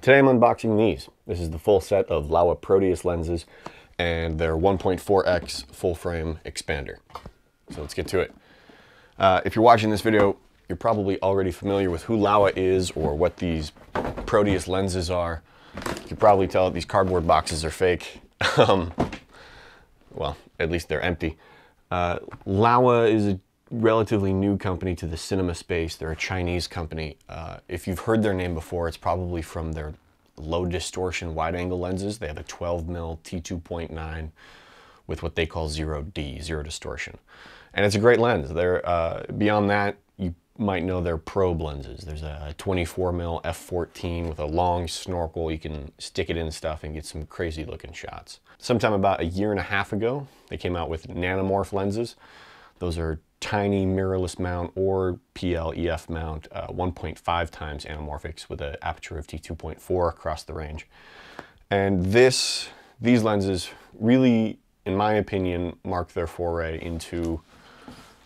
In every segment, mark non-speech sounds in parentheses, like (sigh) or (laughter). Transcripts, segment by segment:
Today I'm unboxing these. This is the full set of Laowa Proteus lenses and their 1.4x full frame expander. So let's get to it. Uh, if you're watching this video, you're probably already familiar with who Laowa is or what these Proteus lenses are. You can probably tell that these cardboard boxes are fake. (laughs) um, well, at least they're empty. Uh, Laowa is a relatively new company to the cinema space. They're a Chinese company. Uh, if you've heard their name before, it's probably from their low distortion wide angle lenses. They have a 12 mil T2.9 with what they call zero D, zero distortion. And it's a great lens. They're, uh, beyond that, you might know their probe lenses. There's a 24 mil f14 with a long snorkel. You can stick it in stuff and get some crazy looking shots. Sometime about a year and a half ago, they came out with nanomorph lenses. Those are tiny mirrorless mount or PL EF mount, uh, 1.5 times anamorphics with an aperture of t2.4 across the range. And this, these lenses really, in my opinion, mark their foray into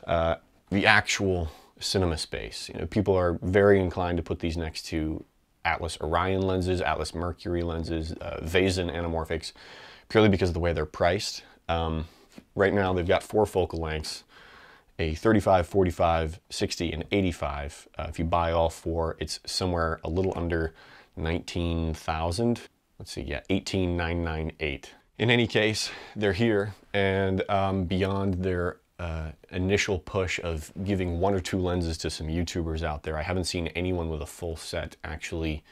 uh, the actual cinema space. You know, people are very inclined to put these next to Atlas Orion lenses, Atlas Mercury lenses, uh, Vazen anamorphics, purely because of the way they're priced. Um, right now, they've got four focal lengths a 35, 45, 60, and 85. Uh, if you buy all four, it's somewhere a little under 19,000. Let's see, yeah, 18,998. In any case, they're here and um, beyond their uh, initial push of giving one or two lenses to some YouTubers out there, I haven't seen anyone with a full set actually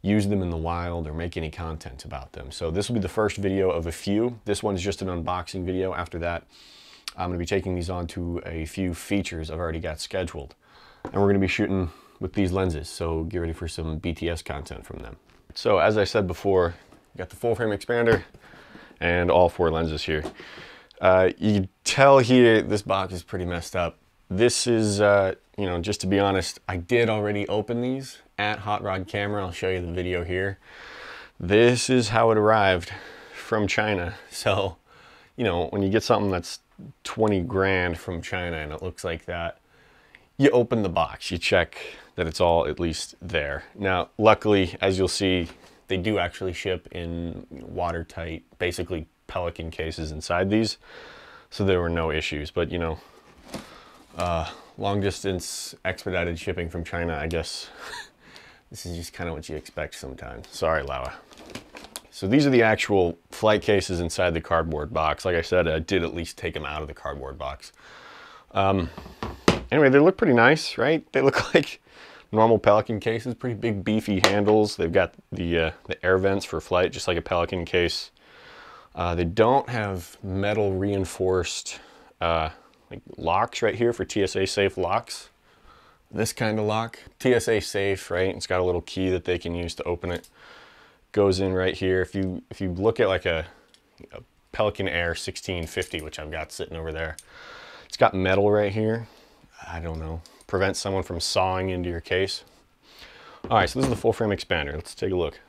use them in the wild or make any content about them. So this will be the first video of a few. This one's just an unboxing video. After that, I'm to be taking these on to a few features I've already got scheduled. And we're to be shooting with these lenses, so get ready for some BTS content from them. So as I said before, got the full frame expander and all four lenses here. Uh, you can tell here this box is pretty messed up. This is, uh, you know, just to be honest, I did already open these at Hot Rod Camera. I'll show you the video here. This is how it arrived from China. So, you know, when you get something that's 20 grand from China and it looks like that, you open the box, you check that it's all at least there. Now, luckily, as you'll see, they do actually ship in watertight, basically Pelican cases inside these. So there were no issues, but you know, uh, long distance expedited shipping from China, I guess (laughs) this is just kind of what you expect sometimes. Sorry, Laowa. So these are the actual flight cases inside the cardboard box. Like I said, I did at least take them out of the cardboard box. Um, anyway, they look pretty nice, right? They look (laughs) like normal Pelican cases, pretty big beefy handles. They've got the, uh, the air vents for flight, just like a Pelican case. Uh, they don't have metal reinforced uh, like locks right here for TSA safe locks. This kind of lock, TSA safe, right? It's got a little key that they can use to open it goes in right here. If you if you look at like a, a Pelican Air 1650, which I've got sitting over there, it's got metal right here. I don't know, prevent someone from sawing into your case. All right, so this is the full frame expander. Let's take a look.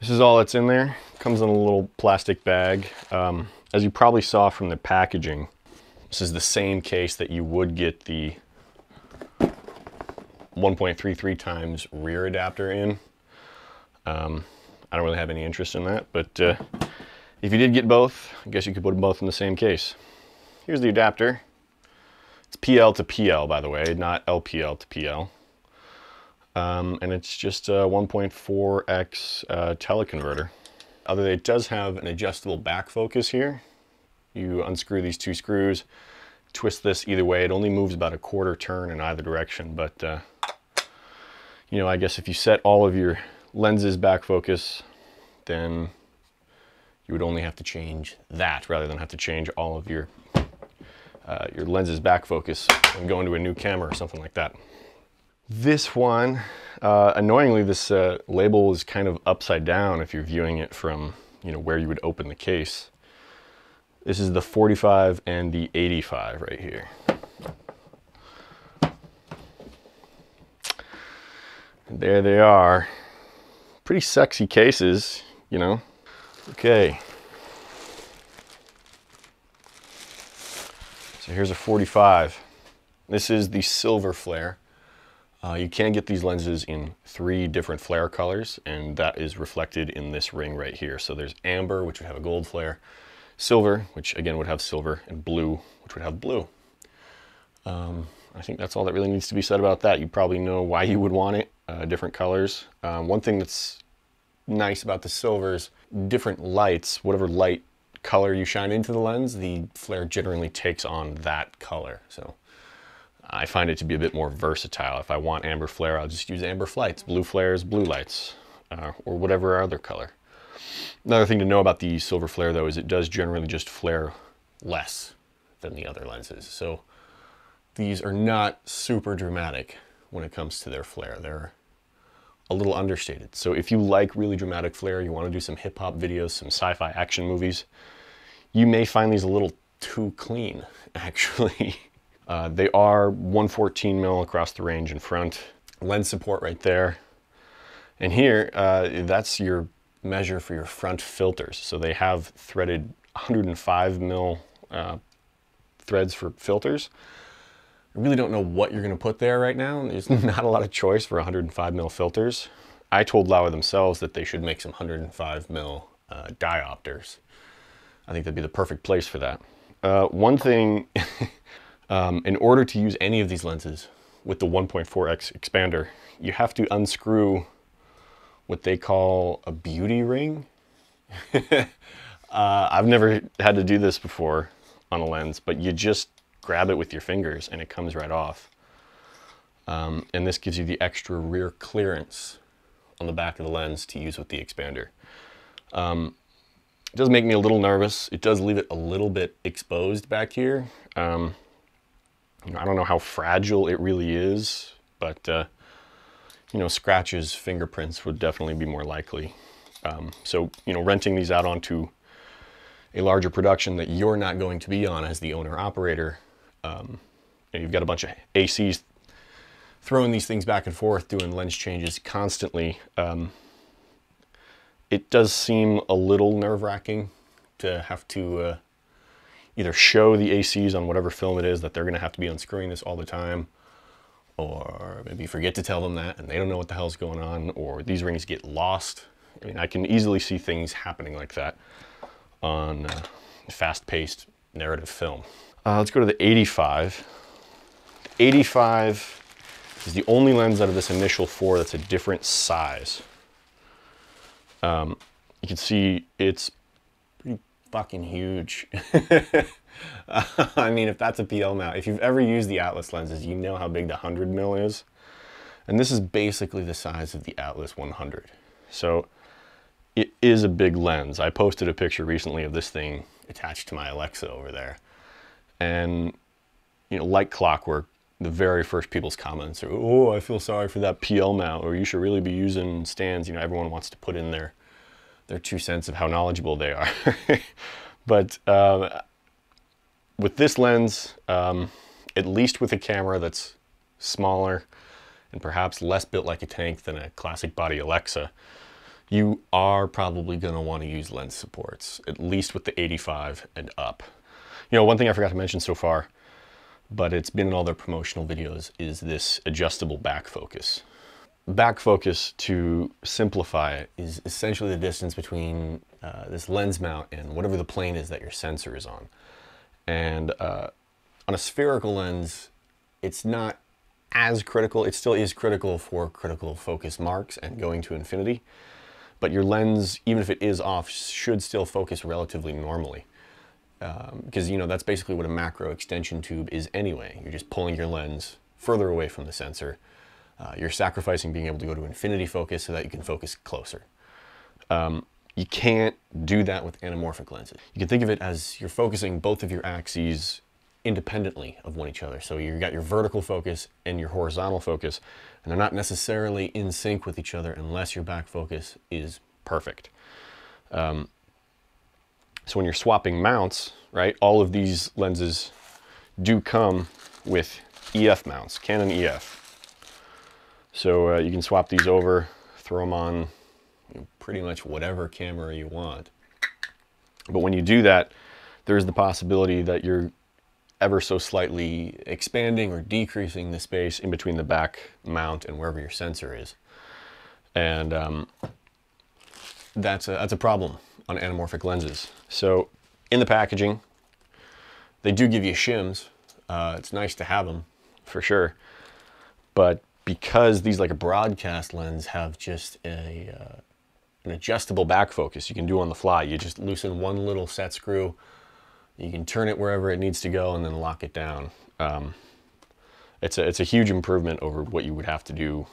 This is all that's in there. Comes in a little plastic bag. Um, as you probably saw from the packaging, this is the same case that you would get the 1.33 times rear adapter in. Um, I don't really have any interest in that, but uh, if you did get both, I guess you could put them both in the same case. Here's the adapter. It's PL to PL, by the way, not LPL to PL. Um, and it's just a 1.4x uh, teleconverter. Although it does have an adjustable back focus here. You unscrew these two screws, twist this either way. It only moves about a quarter turn in either direction, but uh, you know, I guess if you set all of your lenses back focus, then you would only have to change that rather than have to change all of your uh, your lenses back focus and go into a new camera or something like that. This one, uh, annoyingly, this uh, label is kind of upside down if you're viewing it from you know where you would open the case. This is the 45 and the 85 right here. There they are. Pretty sexy cases, you know. Okay. So here's a 45. This is the silver flare. Uh, you can get these lenses in three different flare colors, and that is reflected in this ring right here. So there's amber, which would have a gold flare, silver, which again would have silver, and blue, which would have blue. Um, I think that's all that really needs to be said about that. You probably know why you would want it, uh, different colors. Um, one thing that's nice about the silvers, different lights, whatever light color you shine into the lens, the flare generally takes on that color. So I find it to be a bit more versatile. If I want amber flare, I'll just use amber flights, blue flares, blue lights, uh, or whatever other color. Another thing to know about the silver flare though is it does generally just flare less than the other lenses. So these are not super dramatic when it comes to their flare. They're a little understated. So if you like really dramatic flare, you want to do some hip hop videos, some sci-fi action movies, you may find these a little too clean, (laughs) actually. Uh, they are 114 mil across the range in front. Lens support right there. And here, uh, that's your measure for your front filters. So they have threaded 105 mil uh, threads for filters. I really don't know what you're gonna put there right now. There's (laughs) not a lot of choice for 105 mil filters. I told Laowa themselves that they should make some 105 mil uh, diopters. I think that'd be the perfect place for that. Uh, one thing (laughs) Um, in order to use any of these lenses with the 1.4x expander, you have to unscrew what they call a beauty ring. (laughs) uh, I've never had to do this before on a lens, but you just grab it with your fingers and it comes right off. Um, and this gives you the extra rear clearance on the back of the lens to use with the expander. Um, it does make me a little nervous. It does leave it a little bit exposed back here. Um, I don't know how fragile it really is, but uh, you know, scratches, fingerprints would definitely be more likely. Um, so, you know, renting these out onto a larger production that you're not going to be on as the owner operator, um, you have got a bunch of ACs throwing these things back and forth, doing lens changes constantly. Um, it does seem a little nerve wracking to have to uh, either show the ACs on whatever film it is that they're going to have to be unscrewing this all the time, or maybe forget to tell them that and they don't know what the hell's going on, or these rings get lost. I mean, I can easily see things happening like that on uh, fast-paced narrative film. Uh, let's go to the 85. The 85 is the only lens out of this initial four that's a different size. Um, you can see it's fucking huge. (laughs) I mean, if that's a PL mount, if you've ever used the Atlas lenses, you know how big the 100 mil is. And this is basically the size of the Atlas 100. So it is a big lens. I posted a picture recently of this thing attached to my Alexa over there. And, you know, like clockwork, the very first people's comments are, oh, I feel sorry for that PL mount, or you should really be using stands. You know, everyone wants to put in their their two cents of how knowledgeable they are. (laughs) but uh, with this lens, um, at least with a camera that's smaller and perhaps less built like a tank than a classic body Alexa, you are probably going to want to use lens supports, at least with the 85 and up. You know, one thing I forgot to mention so far, but it's been in all their promotional videos, is this adjustable back focus back focus to simplify it is essentially the distance between uh, this lens mount and whatever the plane is that your sensor is on. And uh, on a spherical lens, it's not as critical. It still is critical for critical focus marks and going to infinity. But your lens, even if it is off, should still focus relatively normally. Because, um, you know, that's basically what a macro extension tube is anyway. You're just pulling your lens further away from the sensor uh, you're sacrificing being able to go to infinity focus so that you can focus closer. Um, you can't do that with anamorphic lenses. You can think of it as you're focusing both of your axes independently of one each other. So you've got your vertical focus and your horizontal focus, and they're not necessarily in sync with each other unless your back focus is perfect. Um, so when you're swapping mounts, right, all of these lenses do come with EF mounts, Canon EF. So uh, you can swap these over, throw them on pretty much whatever camera you want. But when you do that, there's the possibility that you're ever so slightly expanding or decreasing the space in between the back mount and wherever your sensor is. And um, that's, a, that's a problem on anamorphic lenses. So in the packaging, they do give you shims. Uh, it's nice to have them for sure. But because these like a broadcast lens have just a, uh, an adjustable back focus you can do on the fly. You just loosen one little set screw, you can turn it wherever it needs to go and then lock it down. Um, it's, a, it's a huge improvement over what you would have to do,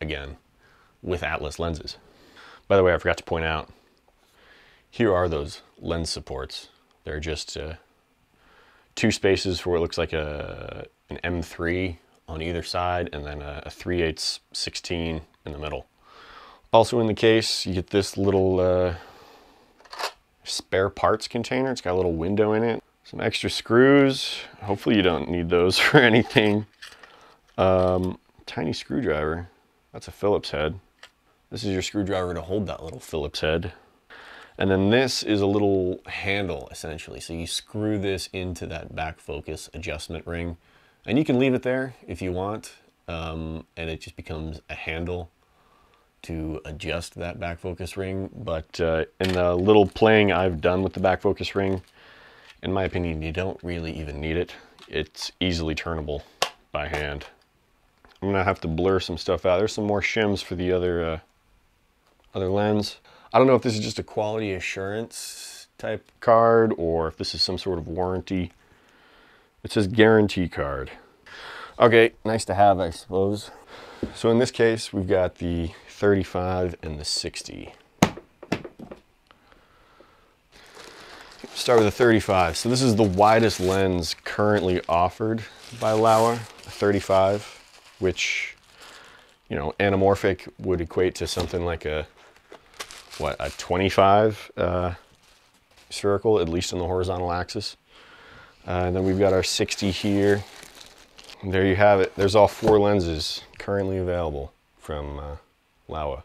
again, with Atlas lenses. By the way, I forgot to point out, here are those lens supports. They're just uh, two spaces for what looks like a, an M3 on either side and then a, a 3 8 16 in the middle. Also in the case, you get this little uh, spare parts container. It's got a little window in it. Some extra screws. Hopefully you don't need those (laughs) for anything. Um, tiny screwdriver. That's a Phillips head. This is your screwdriver to hold that little Phillips head. And then this is a little handle essentially. So you screw this into that back focus adjustment ring and you can leave it there if you want. Um, and it just becomes a handle to adjust that back focus ring. But uh, in the little playing I've done with the back focus ring, in my opinion, you don't really even need it. It's easily turnable by hand. I'm gonna have to blur some stuff out. There's some more shims for the other, uh, other lens. I don't know if this is just a quality assurance type card or if this is some sort of warranty. It says guarantee card. Okay, nice to have, I suppose. So in this case, we've got the 35 and the 60. Start with the 35. So this is the widest lens currently offered by Laowa, 35, which, you know, anamorphic would equate to something like a, what, a 25 uh, spherical, at least in the horizontal axis. Uh, and then we've got our 60 here. And there you have it. There's all four lenses currently available from uh, Laowa.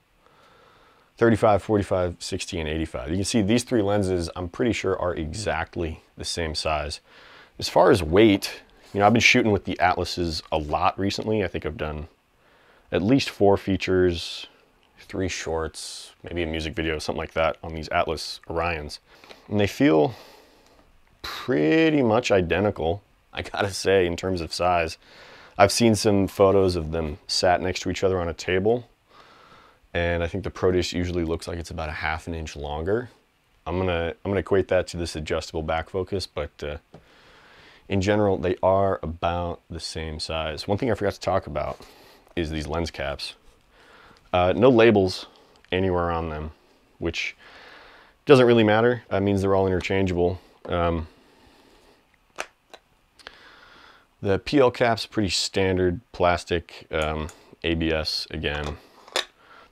35, 45, 60, and 85. You can see these three lenses, I'm pretty sure are exactly the same size. As far as weight, you know, I've been shooting with the Atlases a lot recently. I think I've done at least four features, three shorts, maybe a music video, something like that on these Atlas Orions. And they feel pretty much identical, I gotta say, in terms of size. I've seen some photos of them sat next to each other on a table and I think the Proteus usually looks like it's about a half an inch longer. I'm gonna I'm gonna equate that to this adjustable back focus, but uh, in general they are about the same size. One thing I forgot to talk about is these lens caps. Uh, no labels anywhere on them, which doesn't really matter. That means they're all interchangeable. Um, the PL cap's pretty standard plastic um, ABS again.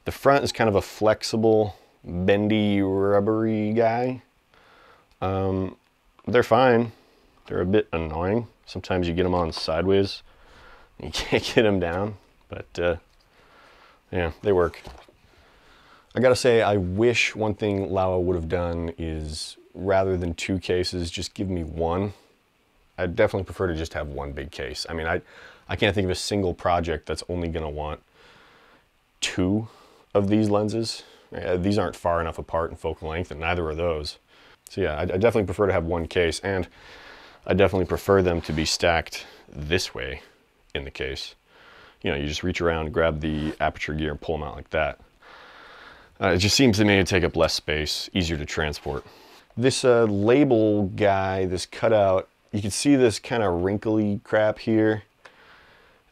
The front is kind of a flexible, bendy, rubbery guy. Um, they're fine. They're a bit annoying. Sometimes you get them on sideways. You (laughs) can't get them down, but uh, yeah, they work. I gotta say, I wish one thing Laowa would have done is rather than two cases, just give me one. I'd definitely prefer to just have one big case. I mean, I, I can't think of a single project that's only gonna want two of these lenses. Uh, these aren't far enough apart in focal length and neither are those. So yeah, I, I definitely prefer to have one case and I definitely prefer them to be stacked this way in the case. You know, you just reach around, grab the aperture gear and pull them out like that. Uh, it just seems to me to take up less space, easier to transport. This uh, label guy, this cutout, you can see this kind of wrinkly crap here.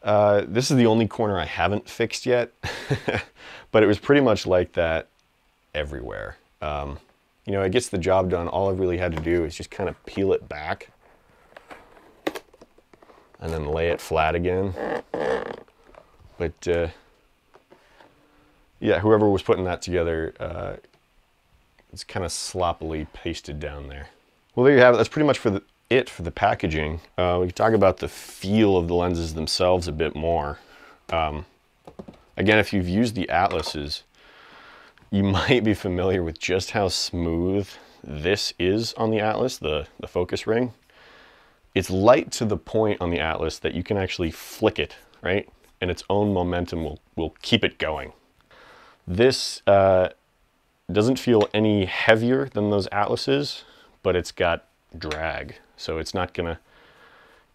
Uh, this is the only corner I haven't fixed yet, (laughs) but it was pretty much like that everywhere. Um, you know, it gets the job done. All I've really had to do is just kind of peel it back and then lay it flat again. But uh, yeah, whoever was putting that together, uh, it's kind of sloppily pasted down there. Well, there you have it. That's pretty much for the, it for the packaging. Uh, we can talk about the feel of the lenses themselves a bit more. Um, again, if you've used the Atlases, you (laughs) might be familiar with just how smooth this is on the Atlas, the, the focus ring. it's light to the point on the Atlas that you can actually flick it, right? And its own momentum will, will keep it going. This uh, doesn't feel any heavier than those Atlases, but it's got drag. So it's not gonna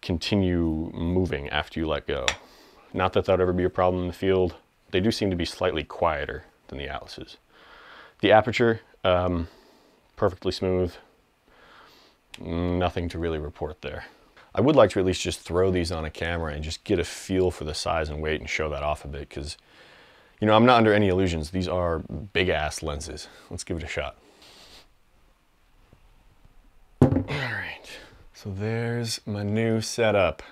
continue moving after you let go. Not that that would ever be a problem in the field. They do seem to be slightly quieter than the Atlases. The aperture, um, perfectly smooth. Nothing to really report there. I would like to at least just throw these on a camera and just get a feel for the size and weight and show that off a bit because, you know, I'm not under any illusions. These are big ass lenses. Let's give it a shot. All right, so there's my new setup.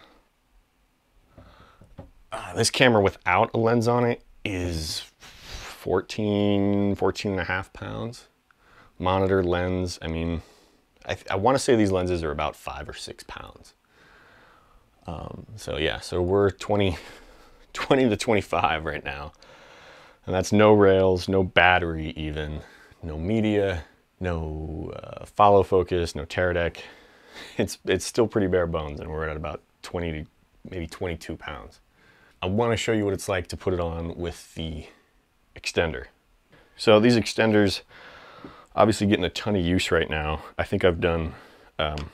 Uh, this camera without a lens on it is 14, 14 and a half pounds. Monitor, lens, I mean, I, I want to say these lenses are about five or six pounds. Um, so yeah, so we're 20, (laughs) 20 to 25 right now. And that's no rails, no battery even, no media, no uh, follow focus, no Teradek. (laughs) It's, it's still pretty bare bones and we're at about 20 to maybe 22 pounds. I want to show you what it's like to put it on with the extender. So these extenders, obviously getting a ton of use right now. I think I've done um,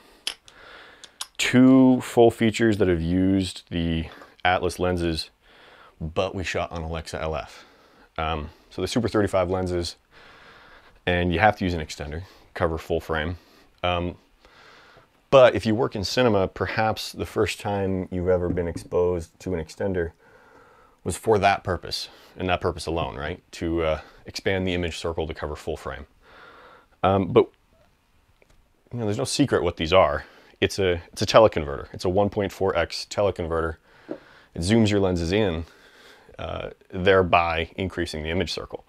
two full features that have used the Atlas lenses, but we shot on Alexa LF. Um, so the Super 35 lenses, and you have to use an extender, cover full frame. Um, but if you work in cinema, perhaps the first time you've ever been exposed to an extender was for that purpose, and that purpose alone, right? To uh, expand the image circle to cover full frame. Um, but you know, there's no secret what these are. It's a it's a teleconverter. It's a 1.4x teleconverter. It zooms your lenses in, uh, thereby increasing the image circle.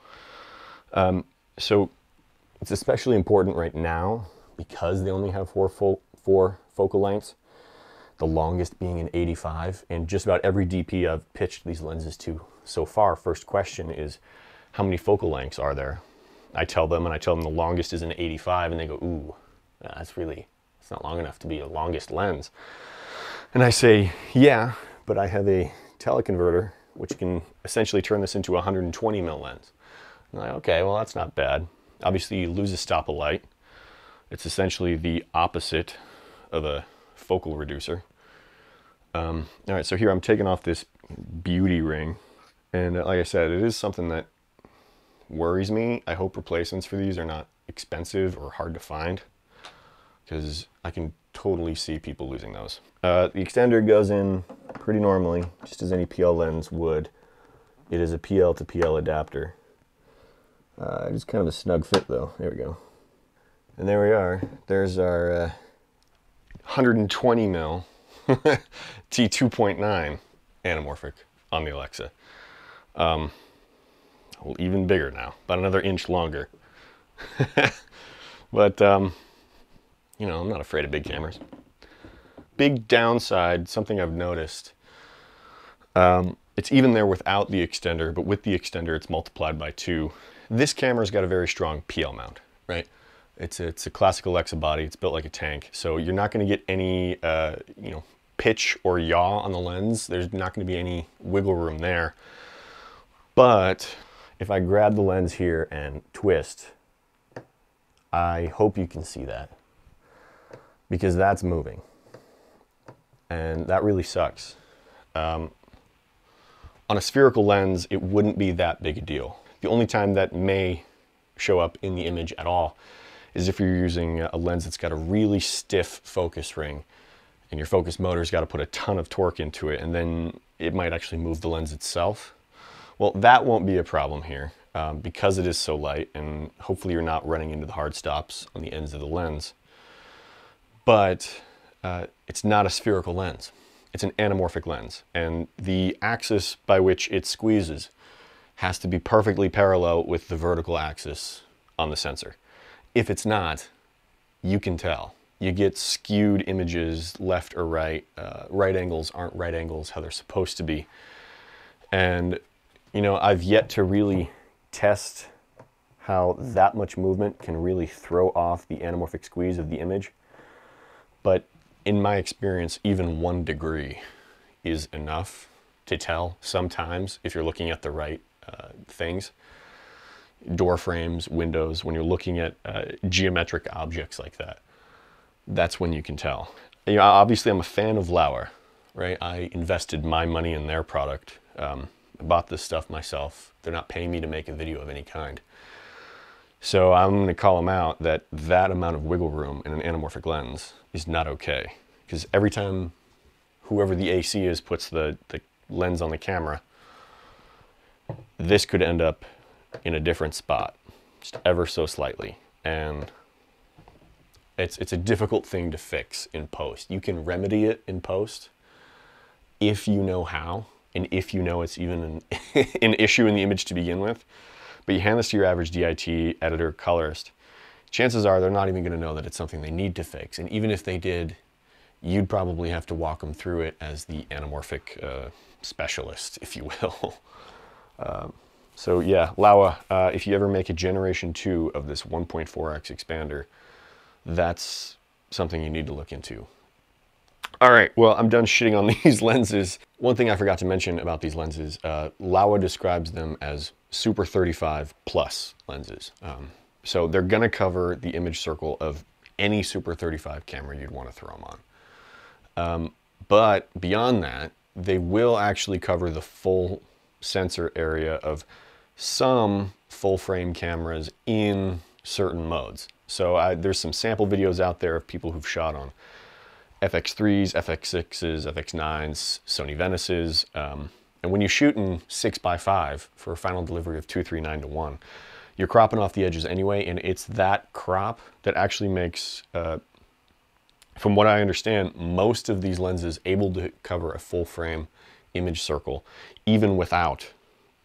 Um, so it's especially important right now because they only have four full, four focal lengths. The longest being an 85, and just about every DP I've pitched these lenses to so far. First question is, how many focal lengths are there? I tell them, and I tell them the longest is an 85, and they go, ooh, that's really, not long enough to be a longest lens. And I say, yeah, but I have a teleconverter, which can essentially turn this into a 120 mil lens. I'm like, okay, well, that's not bad. Obviously, you lose a stop of light. It's essentially the opposite of a focal reducer. Um, all right, so here I'm taking off this beauty ring. And like I said, it is something that worries me. I hope replacements for these are not expensive or hard to find because I can totally see people losing those. Uh, the extender goes in pretty normally, just as any PL lens would. It is a PL to PL adapter. Uh, just kind of a snug fit though. There we go. And there we are. There's our uh, 120 mil (laughs) T2.9 anamorphic on the Alexa. Um, even bigger now, about another inch longer. (laughs) but, um, you know, I'm not afraid of big cameras. Big downside, something I've noticed, um, it's even there without the extender, but with the extender, it's multiplied by two. This camera's got a very strong PL mount, right? It's a, it's a classic Alexa body. It's built like a tank. So you're not going to get any, uh, you know, pitch or yaw on the lens. There's not going to be any wiggle room there. But if I grab the lens here and twist, I hope you can see that because that's moving. And that really sucks. Um, on a spherical lens, it wouldn't be that big a deal. The only time that may show up in the image at all is if you're using a lens that's got a really stiff focus ring and your focus motor's got to put a ton of torque into it and then it might actually move the lens itself. Well, that won't be a problem here um, because it is so light and hopefully you're not running into the hard stops on the ends of the lens. But uh, it's not a spherical lens. It's an anamorphic lens and the axis by which it squeezes has to be perfectly parallel with the vertical axis on the sensor. If it's not, you can tell. You get skewed images left or right. Uh, right angles aren't right angles how they're supposed to be. And, you know, I've yet to really test how that much movement can really throw off the anamorphic squeeze of the image. But in my experience, even one degree is enough to tell sometimes if you're looking at the right uh, things. Door frames, windows, when you're looking at uh, geometric objects like that, that's when you can tell. You know, obviously, I'm a fan of Laowa, right? I invested my money in their product. Um, I bought this stuff myself. They're not paying me to make a video of any kind. So I'm to call them out that that amount of wiggle room in an anamorphic lens is not okay. Because every time whoever the AC is puts the, the lens on the camera, this could end up in a different spot, just ever so slightly. And it's, it's a difficult thing to fix in post. You can remedy it in post if you know how, and if you know it's even an, (laughs) an issue in the image to begin with. But you hand this to your average DIT editor, colorist, chances are they're not even going to know that it's something they need to fix. And even if they did, you'd probably have to walk them through it as the anamorphic uh, specialist, if you will. (laughs) um, so yeah, Laowa, uh, if you ever make a generation two of this 1.4x expander, that's something you need to look into. All right, well, I'm done shitting on (laughs) these lenses. One thing I forgot to mention about these lenses, uh, Laowa describes them as Super 35 plus lenses. Um, so they're gonna cover the image circle of any Super 35 camera you'd wanna throw them on. Um, but beyond that, they will actually cover the full sensor area of some full frame cameras in certain modes. So I, there's some sample videos out there of people who've shot on FX3s, FX6s, FX9s, Sony Venices. Um, and when you shoot in 6x5 for a final delivery of 239 to 1, you're cropping off the edges anyway, and it's that crop that actually makes, uh, from what I understand, most of these lenses able to cover a full frame image circle, even without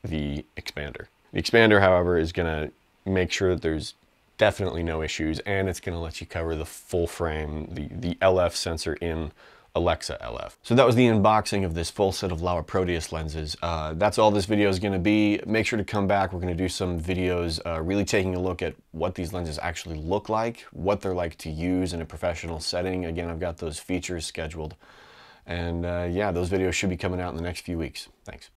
the expander. The expander, however, is gonna make sure that there's definitely no issues and it's going to let you cover the full frame, the, the LF sensor in Alexa LF. So that was the unboxing of this full set of Laowa Proteus lenses. Uh, that's all this video is going to be. Make sure to come back. We're going to do some videos uh, really taking a look at what these lenses actually look like, what they're like to use in a professional setting. Again, I've got those features scheduled. And uh, yeah, those videos should be coming out in the next few weeks. Thanks.